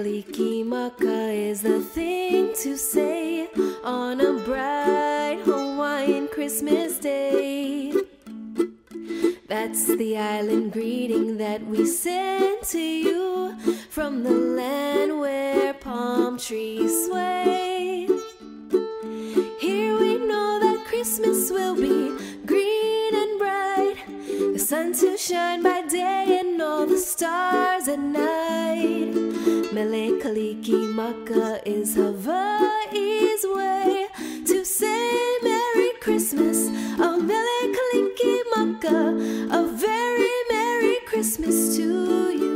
Kalikimaka is the thing to say on a bright Hawaiian Christmas day. That's the island greeting that we send to you from the land where palm trees sway. Here we know that Christmas will be green and bright, the sun to shine by day and all the stars at night. Mele Kalikimaka is Hawaii's way to say Merry Christmas. Oh, Mele Kalikimaka, a very Merry Christmas to you.